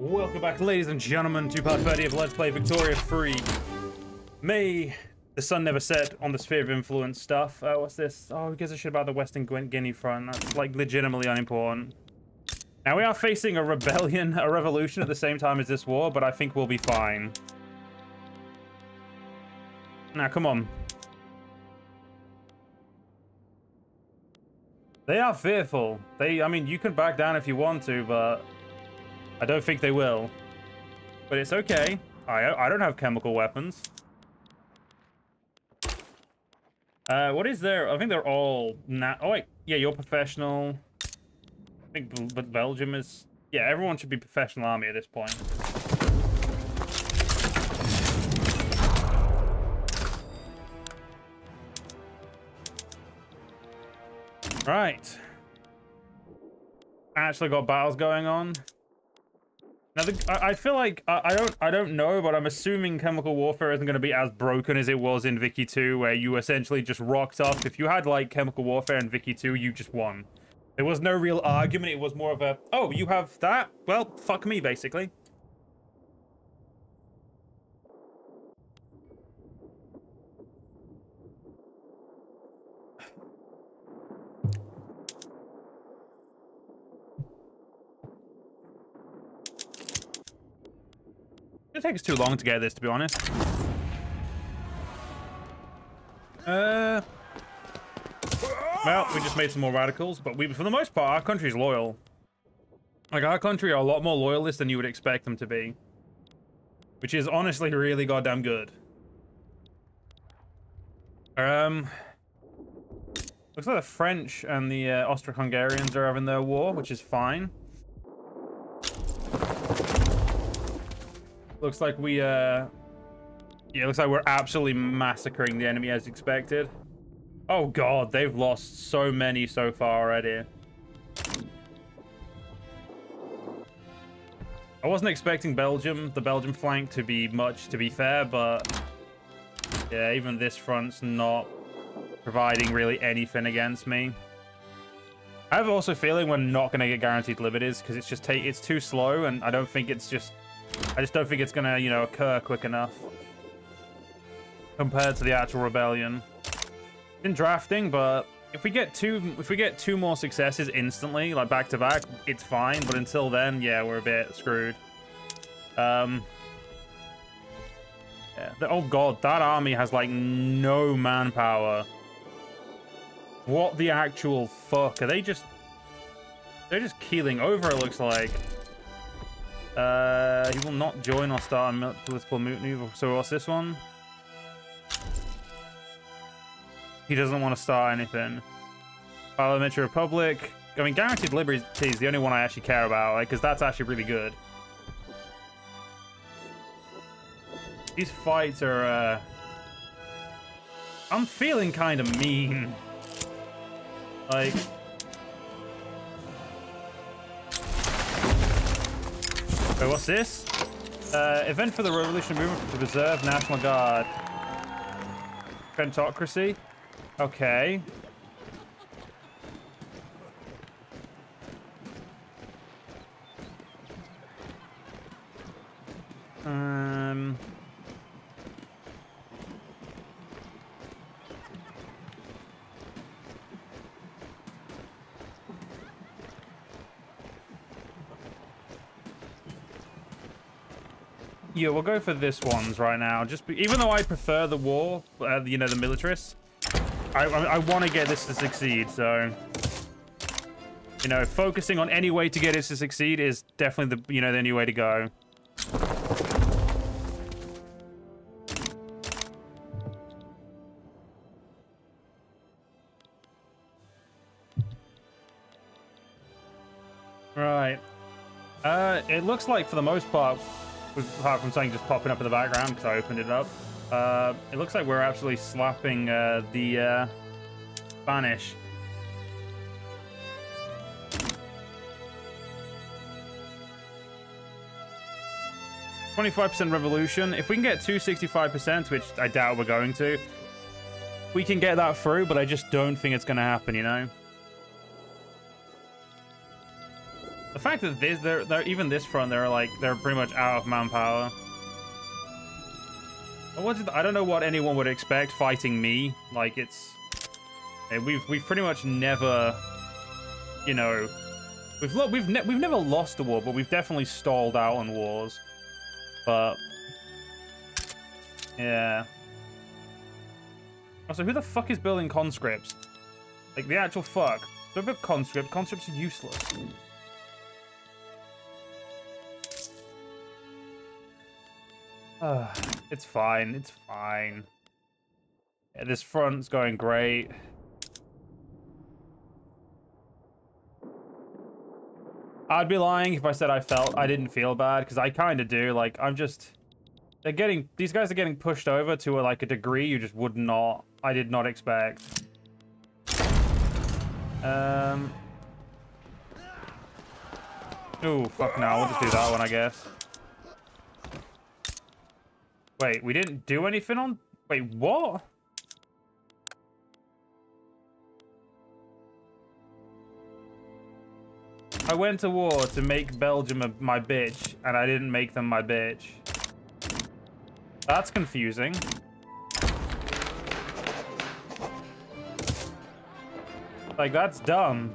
Welcome back, ladies and gentlemen, to part 30 of Let's Play Victoria Free. May the sun never set on the sphere of influence stuff. Uh, what's this? Oh, who gives a shit about the Western Guinea front? That's, like, legitimately unimportant. Now, we are facing a rebellion, a revolution at the same time as this war, but I think we'll be fine. Now, come on. They are fearful. They, I mean, you can back down if you want to, but I don't think they will. But it's okay. I, I don't have chemical weapons. Uh, what is there? I think they're all... Na oh, wait. Yeah, you're professional. I think but Belgium is... Yeah, everyone should be professional army at this point. Right. I Actually got battles going on. Now, the, I, I, feel like I, I, don't I don't know, but I'm assuming chemical warfare isn't going to be as broken as it was in Vicky 2, where you essentially just rocked up. If you had like chemical warfare in Vicky 2, you just won. There was no real argument. It was more of a, oh, you have that? Well, fuck me, basically. Takes too long to get this, to be honest. Uh, well, we just made some more radicals, but we, for the most part, our country's loyal. Like, our country are a lot more loyalist than you would expect them to be. Which is honestly really goddamn good. Um, looks like the French and the uh, Austro-Hungarians are having their war, which is fine. Looks like we, uh... Yeah, looks like we're absolutely massacring the enemy as expected. Oh god, they've lost so many so far already. I wasn't expecting Belgium, the Belgium flank, to be much, to be fair, but... Yeah, even this front's not providing really anything against me. I have also a feeling we're not going to get guaranteed liberties, because it's just take it's too slow, and I don't think it's just I just don't think it's gonna, you know, occur quick enough. Compared to the actual rebellion. In drafting, but if we get two if we get two more successes instantly, like back to back, it's fine. But until then, yeah, we're a bit screwed. Um yeah, the, oh god, that army has like no manpower. What the actual fuck? Are they just they're just keeling over, it looks like. Uh, he will not join or start a political mutiny. So what's this one? He doesn't want to start anything. Parliamentary Republic. I mean, Guaranteed Liberty is the only one I actually care about, like, because that's actually really good. These fights are, uh... I'm feeling kind of mean. Like... Wait, what's this? Uh, event for the revolutionary movement to preserve National Guard. Pentocracy? Okay. Um... Yeah, we'll go for this ones right now. Just be, even though I prefer the war, uh, you know, the militarists, I, I, I want to get this to succeed. So, you know, focusing on any way to get it to succeed is definitely the you know the only way to go. Right. Uh, it looks like for the most part, apart from something just popping up in the background because I opened it up. Uh, it looks like we're actually slapping uh, the uh, Spanish. Twenty-five percent revolution. If we can get two sixty-five percent, which I doubt we're going to, we can get that through. But I just don't think it's going to happen. You know. Fact that this, they're, they're even this front, they're like they're pretty much out of manpower. I don't know what anyone would expect fighting me. Like it's, eh, we've we've pretty much never, you know, we've we've ne we've never lost a war, but we've definitely stalled out on wars. But yeah. Also, who the fuck is building conscripts? Like the actual fuck. Don't build conscript. Conscripts are useless. Uh, it's fine. It's fine. Yeah, this front's going great. I'd be lying if I said I felt I didn't feel bad because I kind of do. Like I'm just they're getting these guys are getting pushed over to a, like a degree you just would not I did not expect. Um. Oh fuck no! We'll just do that one, I guess. Wait, we didn't do anything on... Wait, what? I went to war to make Belgium a, my bitch, and I didn't make them my bitch. That's confusing. Like, that's dumb.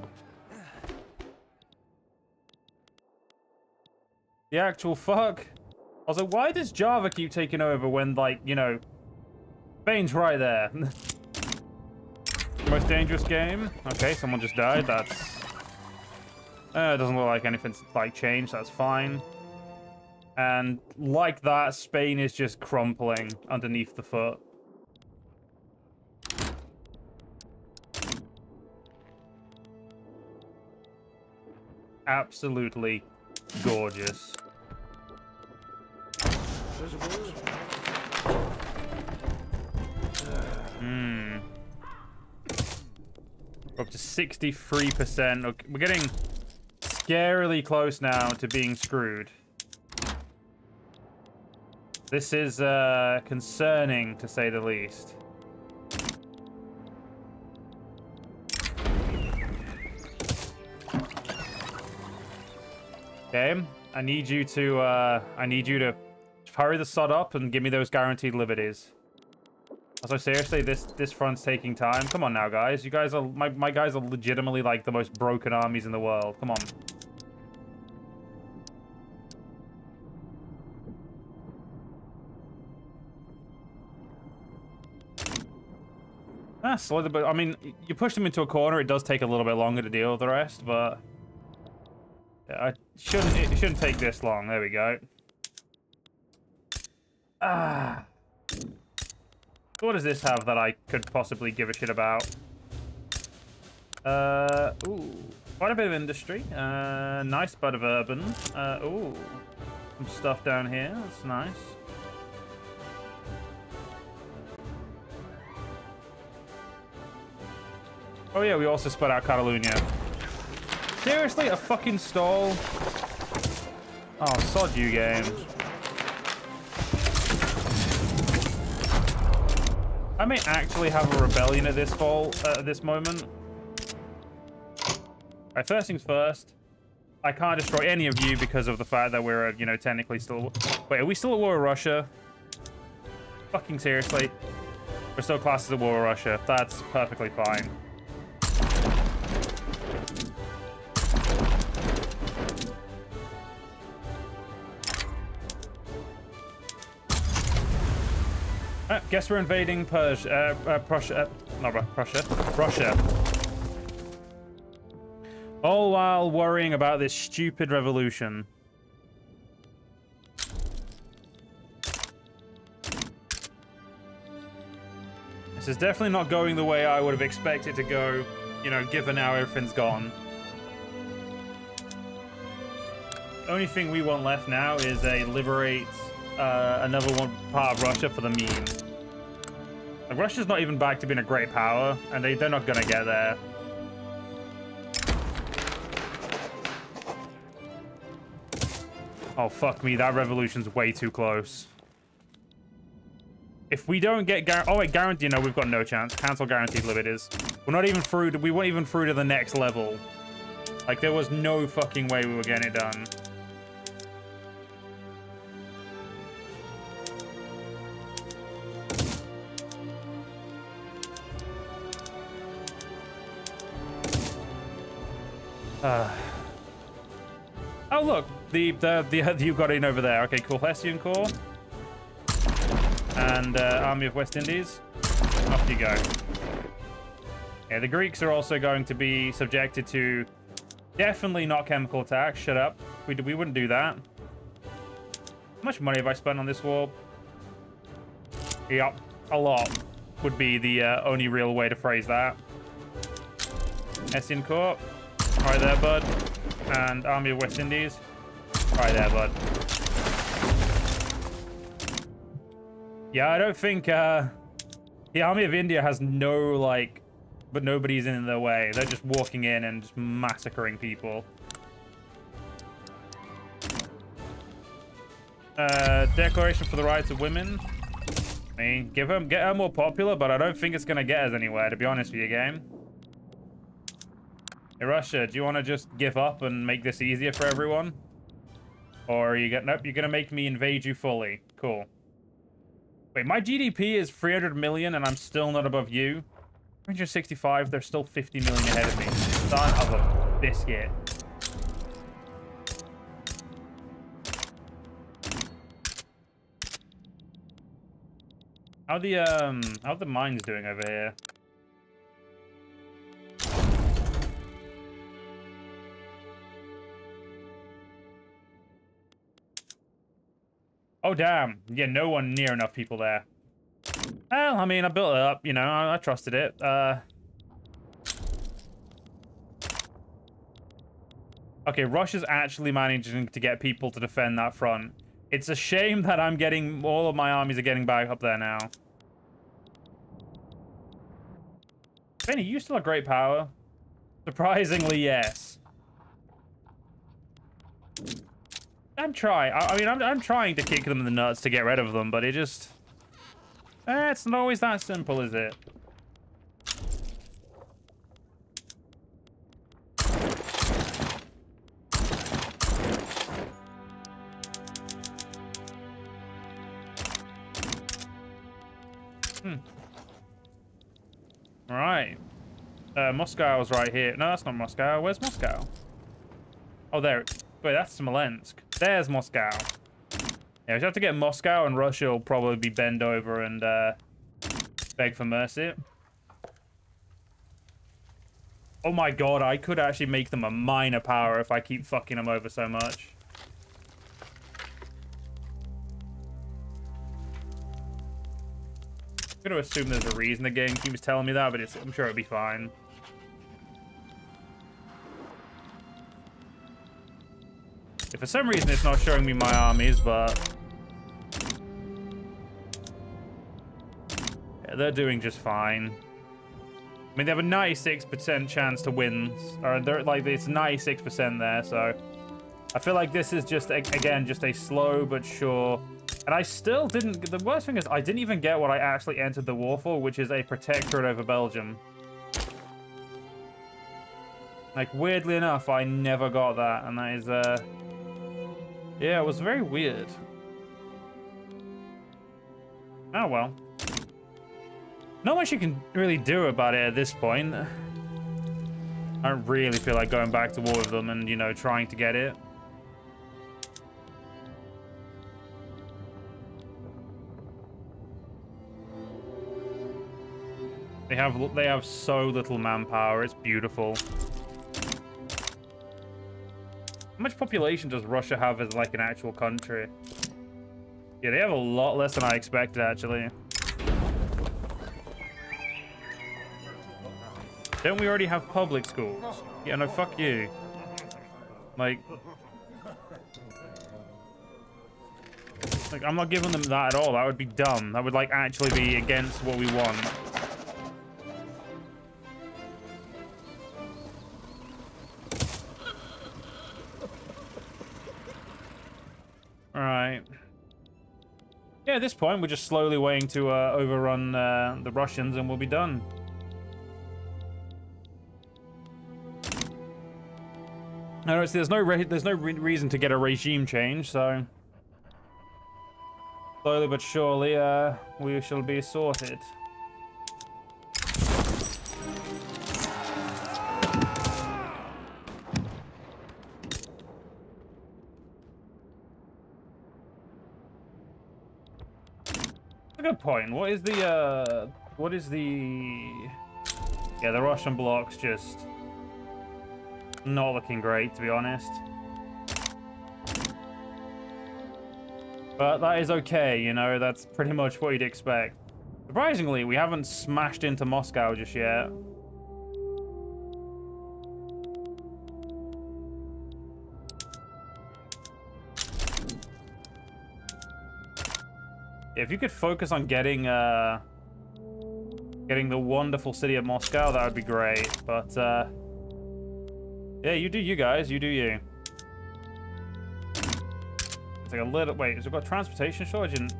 The actual fuck? I was like, why does Java keep taking over when, like, you know, Spain's right there? Most dangerous game? Okay, someone just died. That's... Uh, it doesn't look like anything's, like, changed. That's fine. And like that, Spain is just crumpling underneath the foot. Absolutely gorgeous. Hmm. Up to 63%. we're getting scarily close now to being screwed. This is uh, concerning, to say the least. Okay, I need you to, uh, I need you to hurry the sod up and give me those guaranteed liberties. Also, seriously, this this front's taking time. Come on now, guys. You guys are my my guys are legitimately like the most broken armies in the world. Come on. Ah, slowly, but I mean, you push them into a corner. It does take a little bit longer to deal with the rest, but I shouldn't. It shouldn't take this long. There we go. Ah. What does this have that I could possibly give a shit about? Uh, ooh. Quite a bit of industry. Uh, nice bit of urban. Uh, ooh. Some stuff down here. That's nice. Oh yeah, we also split out Catalonia. Seriously, a fucking stall? Oh, sod you game. I may actually have a rebellion at this fall uh, at this moment. Alright, first things first. I can't destroy any of you because of the fact that we're, uh, you know, technically still... Wait, are we still at war with Russia? Fucking seriously? We're still classed as a war with Russia. That's perfectly fine. Guess we're invading Persia, uh, uh, Prussia, uh, not Prussia, Russia. All while worrying about this stupid revolution. This is definitely not going the way I would have expected to go, you know, given how everything's gone. Only thing we want left now is a liberate uh, another one part of Russia for the meme. Like, Russia's not even back to being a great power, and they, they're not gonna get there. Oh, fuck me. That revolution's way too close. If we don't get... Oh, wait, guarantee... No, we've got no chance. Cancel guaranteed liberties. We're not even through... To, we weren't even through to the next level Like, there was no fucking way we were getting it done. Uh. Oh, look. The, the, the, you got in over there. Okay, cool. Hessian Corps. And uh, Army of West Indies. Off you go. Yeah, the Greeks are also going to be subjected to definitely not chemical attacks. Shut up. We, we wouldn't do that. How much money have I spent on this war? Yep, a lot would be the uh, only real way to phrase that. Hessian Corps. Hi there, bud. And Army of West Indies. Hi there, bud. Yeah, I don't think uh, the Army of India has no, like, but nobody's in their way. They're just walking in and just massacring people. Uh, Declaration for the Rights of Women. I mean, give them, get her more popular, but I don't think it's going to get us anywhere, to be honest with you, game. Hey, Russia, do you want to just give up and make this easier for everyone? Or are you get nope, you're gonna make me invade you fully. Cool. Wait, my GDP is 300 million and I'm still not above you. 365, they're still 50 million ahead of me. Son of a biscuit. How the um how the mines doing over here? Oh, damn. Yeah, no one near enough people there. Well, I mean, I built it up, you know, I, I trusted it. Uh... Okay, Russia's actually managing to get people to defend that front. It's a shame that I'm getting... All of my armies are getting back up there now. Benny, you still have great power? Surprisingly, yes. I'm trying. I, I mean, I'm, I'm trying to kick them in the nuts to get rid of them, but it just... Eh, it's not always that simple, is it? Hmm. All right. Uh, Moscow's right here. No, that's not Moscow. Where's Moscow? Oh, there. Wait, that's Smolensk. There's Moscow. Yeah, we have to get Moscow, and Russia will probably be bend over and uh, beg for mercy. Oh my god, I could actually make them a minor power if I keep fucking them over so much. I'm gonna assume there's a reason the game keeps telling me that, but I'm sure it'll be fine. If for some reason it's not showing me my armies, but... Yeah, they're doing just fine. I mean, they have a 96% chance to win. Or they're like, it's 96% there, so... I feel like this is just, again, just a slow but sure... And I still didn't... The worst thing is, I didn't even get what I actually entered the war for, which is a protectorate over Belgium. Like, weirdly enough, I never got that, and that is, uh... Yeah, it was very weird. Oh well. Not much you can really do about it at this point. I don't really feel like going back to war with them and, you know, trying to get it. They have they have so little manpower. It's beautiful. How much population does Russia have as like an actual country? Yeah, they have a lot less than I expected, actually. Don't we already have public schools? Yeah, no, fuck you. Like... Like, I'm not giving them that at all. That would be dumb. That would, like, actually be against what we want. This point, we're just slowly waiting to uh, overrun uh, the Russians and we'll be done. I there's no there's no re reason to get a regime change, so slowly but surely, uh, we shall be sorted. Good point. What is the, uh, what is the, yeah, the Russian blocks just not looking great, to be honest. But that is okay, you know, that's pretty much what you'd expect. Surprisingly, we haven't smashed into Moscow just yet. If you could focus on getting uh, getting the wonderful city of Moscow, that would be great. But uh, yeah, you do you guys, you do you. It's like a little wait, has it got transportation shortage and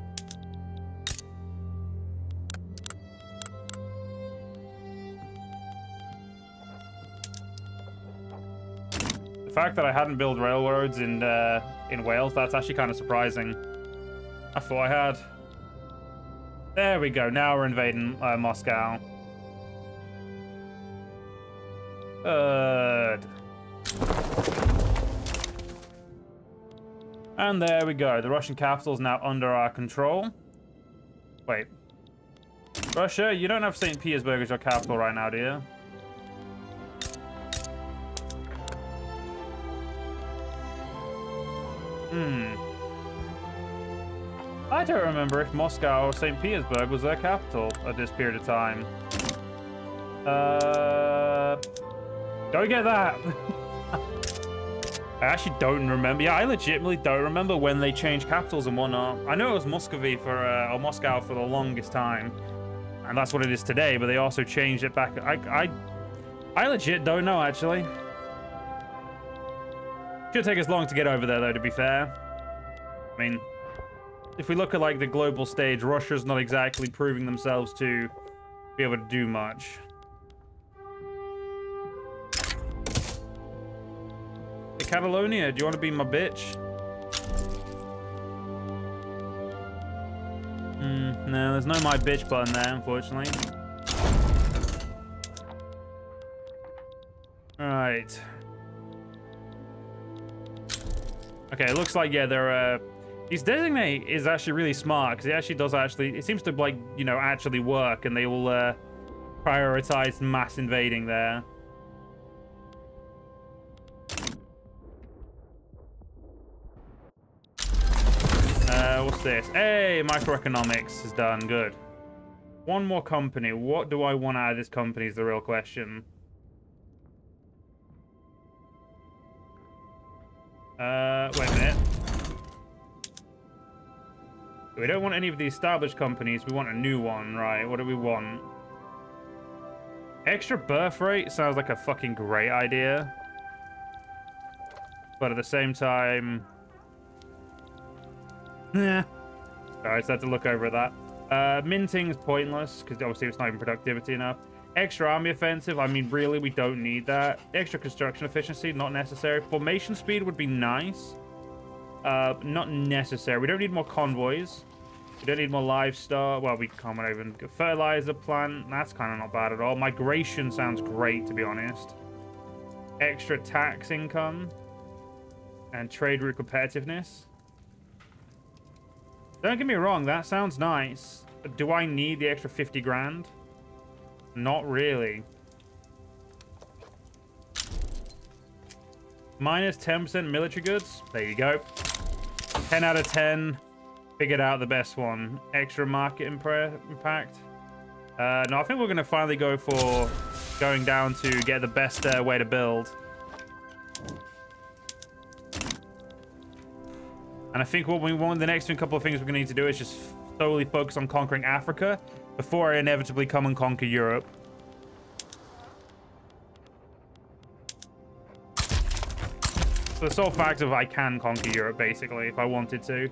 The fact that I hadn't built railroads in uh, in Wales, that's actually kind of surprising. I thought I had. There we go. Now we're invading uh, Moscow. Good. And there we go. The Russian capital is now under our control. Wait. Russia, you don't have St. Petersburg as your capital right now, do you? Hmm. I don't remember if Moscow or St. Petersburg was their capital at this period of time. Uh, don't get that. I actually don't remember. Yeah, I legitimately don't remember when they changed capitals and whatnot. I know it was Muscovy for, uh, or Moscow for the longest time. And that's what it is today, but they also changed it back. I, I, I legit don't know, actually. Should take us long to get over there, though, to be fair. I mean, if we look at like the global stage, Russia's not exactly proving themselves to be able to do much. Hey, Catalonia, do you want to be my bitch? Hmm, no, there's no my bitch button there, unfortunately. Alright. Okay, it looks like, yeah, they're, uh, his designate is actually really smart because it actually does actually, it seems to like, you know, actually work and they will uh, prioritize mass invading there. Uh, what's this? Hey, microeconomics is done. Good. One more company. What do I want out of this company is the real question. Uh, wait a minute. We don't want any of the established companies. We want a new one, right? What do we want? Extra birth rate sounds like a fucking great idea. But at the same time... Yeah. Alright, so I have to look over that. Uh, minting is pointless, because obviously it's not even productivity enough. Extra army offensive, I mean, really, we don't need that. Extra construction efficiency, not necessary. Formation speed would be nice. Uh, not necessary. We don't need more convoys. We don't need more livestock. Well, we can't even fertilizer plant. That's kind of not bad at all. Migration sounds great, to be honest. Extra tax income. And trade route competitiveness. Don't get me wrong, that sounds nice. But do I need the extra 50 grand? Not really. Minus 10% military goods. There you go. 10 out of 10. Figured out the best one. Extra market impact. Uh, no, I think we're going to finally go for going down to get the best uh, way to build. And I think what we want, the next couple of things we're going to need to do is just solely focus on conquering Africa before I inevitably come and conquer Europe. So the sole fact of I can conquer Europe, basically, if I wanted to.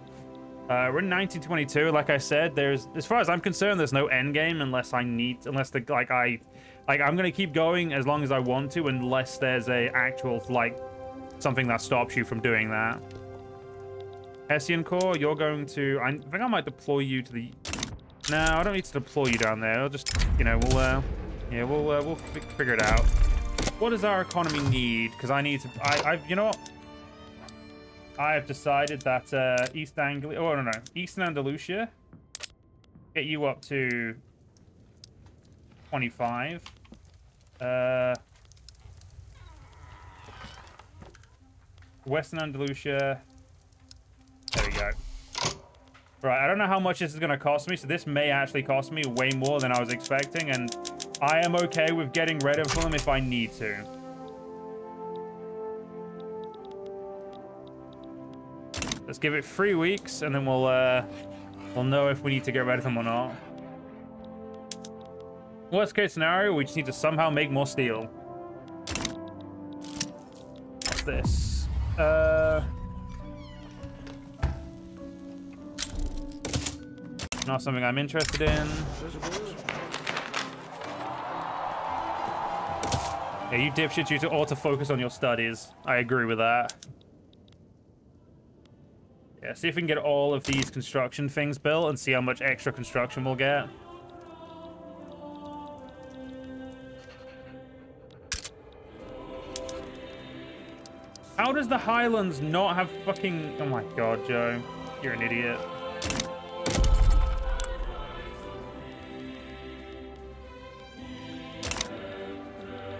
Uh, we're in 1922. Like I said, there's, as far as I'm concerned, there's no end game unless I need, unless the, like I, like I'm gonna keep going as long as I want to, unless there's a actual like something that stops you from doing that. Hessian Corps, you're going to... I think I might deploy you to the... No, I don't need to deploy you down there. I'll just, you know, we'll... Uh, yeah, we'll uh, we'll figure it out. What does our economy need? Because I need to... I, I've... You know what? I have decided that uh, East Anglia... Oh, no, no. Eastern Andalusia. Get you up to 25. Uh... Western Andalusia. There we go. Right, I don't know how much this is going to cost me, so this may actually cost me way more than I was expecting, and I am okay with getting rid of them if I need to. Let's give it three weeks, and then we'll uh, we'll know if we need to get rid of them or not. Worst case scenario, we just need to somehow make more steel. What's this? Uh... Not something I'm interested in. Yeah, you dipshits use to autofocus on your studies. I agree with that. Yeah, see if we can get all of these construction things built and see how much extra construction we'll get. How does the Highlands not have fucking... Oh my god, Joe. You're an idiot.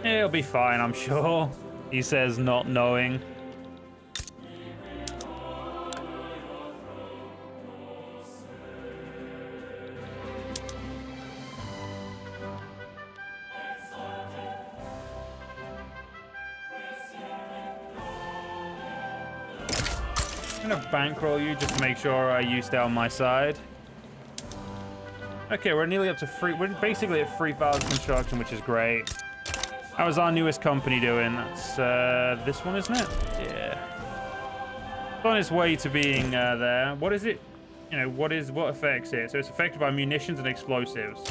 It'll be fine, I'm sure. He says not knowing. I'm you just to make sure I you stay on my side. Okay, we're nearly up to free. We're basically at 3,000 construction, which is great. How's our newest company doing? That's uh, this one, isn't it? Yeah. It's on its way to being uh, there. What is it? You know, what is what affects it? So it's affected by munitions and explosives.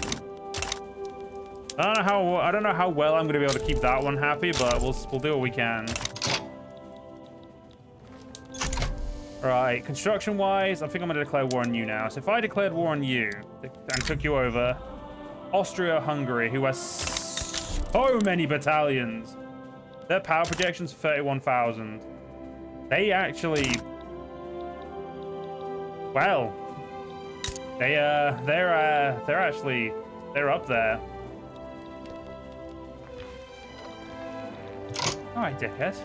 I don't know how I don't know how well I'm going to be able to keep that one happy, but we'll we'll do what we can. Right, construction-wise, I think I'm going to declare war on you now. So if I declared war on you and took you over, Austria-Hungary, who has so many battalions. Their power projection's 31,000. They actually... Well... They, uh, they're, uh, they're actually, they're up there. Alright, dickhead.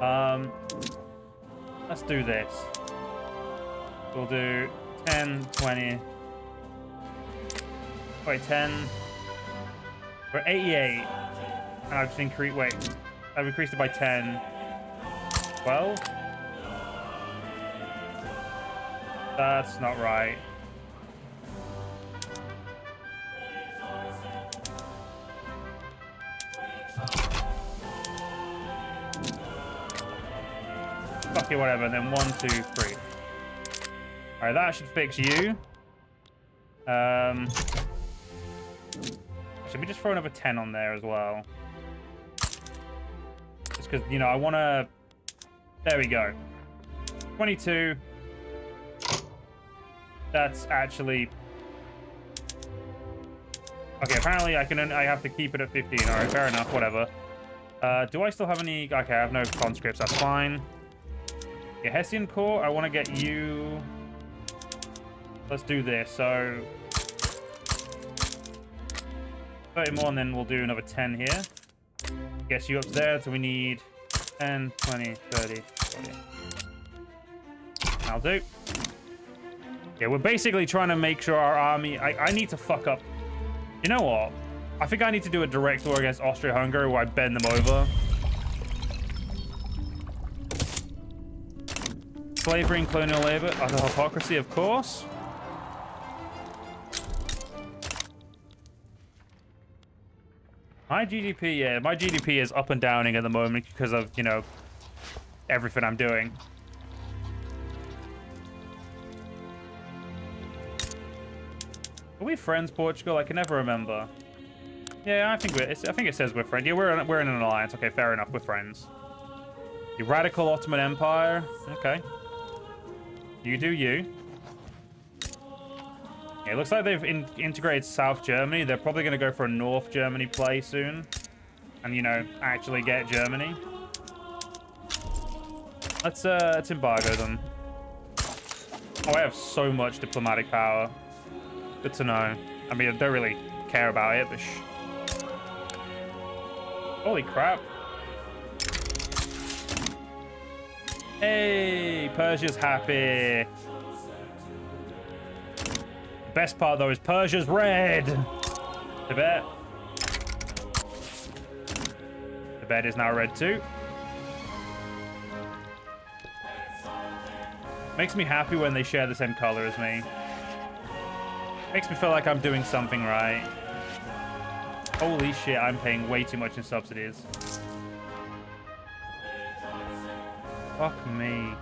Um, let's do this. We'll do 10, 20... Wait, 10... We're 88. And I've just increased, wait. I've increased it by 10. 12? That's not right. Fuck it, whatever. And then one, two, three. Alright, that should fix you. Um... Should we just throw another 10 on there as well? Just because, you know, I want to... There we go. 22. That's actually... Okay, apparently I can. I have to keep it at 15. All right, fair enough. Whatever. Uh, do I still have any? Okay, I have no conscripts. That's fine. Yeah, Hessian Corps. I want to get you. Let's do this. So 30 more, and then we'll do another 10 here. Guess you up there, so we need 10, 20, 30, 40. I'll do. Yeah, we're basically trying to make sure our army... I, I need to fuck up... You know what? I think I need to do a direct war against Austria-Hungary where I bend them over. Slavery and colonial labor are the hypocrisy, of course. My GDP, yeah, my GDP is up and downing at the moment because of, you know, everything I'm doing. Are we friends, Portugal? I can never remember. Yeah, I think we're, I think it says we're friends. Yeah, we're we're in an alliance. Okay, fair enough. We're friends. The radical Ottoman Empire. Okay. You do you. It looks like they've in integrated South Germany. They're probably going to go for a North Germany play soon. And, you know, actually get Germany. Let's, uh, let's embargo them. Oh, I have so much diplomatic power. Good to know. I mean, I don't really care about it, but Holy crap. Hey, Persia's happy. The best part, though, is Persia's red. Tibet. Tibet is now red, too. Makes me happy when they share the same color as me. Makes me feel like I'm doing something right. Holy shit, I'm paying way too much in subsidies. Fuck me.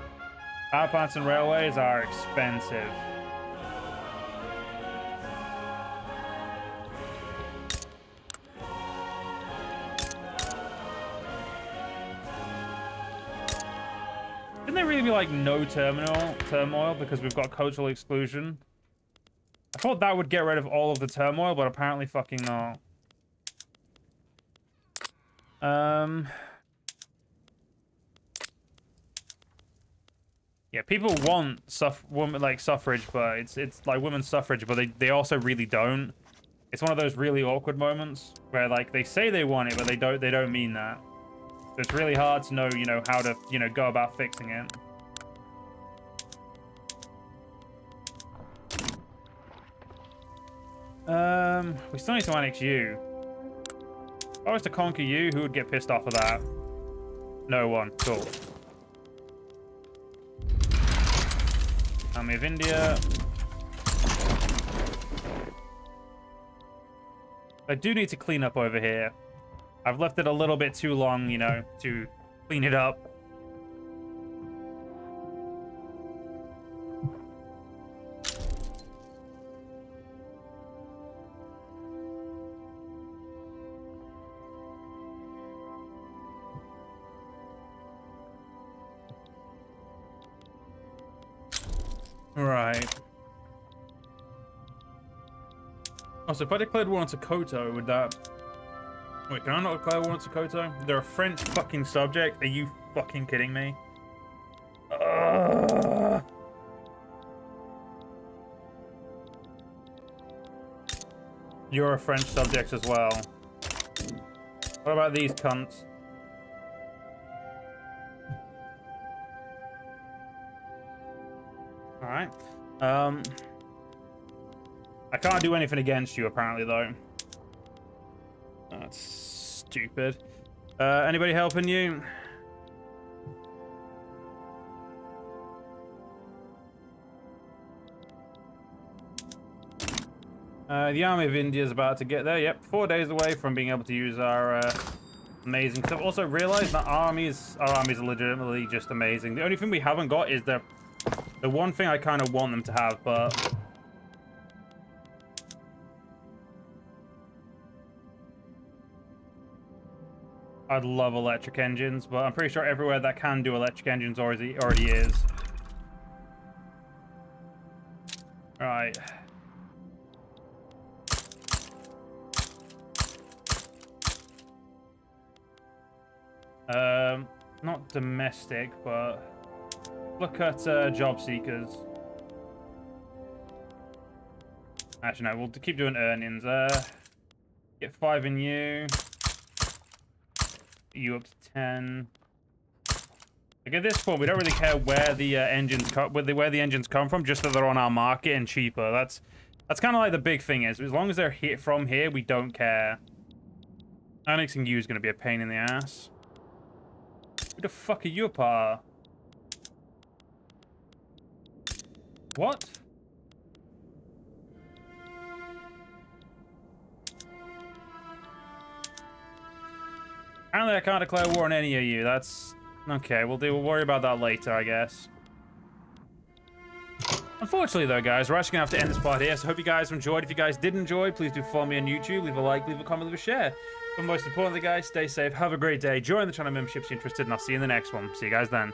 Power plants and railways are expensive. Didn't there really be like no terminal turmoil because we've got cultural exclusion? I thought that would get rid of all of the turmoil, but apparently fucking not. Um. Yeah, people want suff woman like suffrage, but it's it's like women's suffrage, but they they also really don't. It's one of those really awkward moments where like they say they want it, but they don't they don't mean that. So it's really hard to know, you know, how to, you know, go about fixing it. Um, we still need to annex you. If I was to conquer you, who would get pissed off of that? No one. Cool. Army of India. I do need to clean up over here. I've left it a little bit too long, you know, to clean it up. Also, if I declared war on Sokoto, would that... Wait, can I not declare war on Sokoto? They're a French fucking subject? Are you fucking kidding me? You're a French subject as well. What about these cunts? Alright. Um, I can't do anything against you, apparently, though. That's stupid. Uh, anybody helping you? Uh, the Army of India is about to get there. Yep, four days away from being able to use our uh, amazing stuff. Also, realize that armies, our armies are legitimately just amazing. The only thing we haven't got is the the one thing I kind of want them to have, but... I'd love electric engines, but I'm pretty sure everywhere that can do electric engines already already is. Right. Um, not domestic, but look at uh, job seekers. Actually, no, we'll keep doing earnings. Uh, get five in you. You up to ten. Like at this point, we don't really care where the uh, engines come, where the where the engines come from, just that they're on our market and cheaper. That's that's kind of like the big thing is, as long as they're hit from here, we don't care. Annexing you is going to be a pain in the ass. Who the fuck are you a part? What? Apparently I can't declare war on any of you. That's... Okay, we'll, do, we'll worry about that later, I guess. Unfortunately, though, guys, we're actually going to have to end this part here. So hope you guys enjoyed. If you guys did enjoy, please do follow me on YouTube. Leave a like, leave a comment, leave a share. But most importantly, guys, stay safe. Have a great day. Join the channel memberships you're interested, and I'll see you in the next one. See you guys then.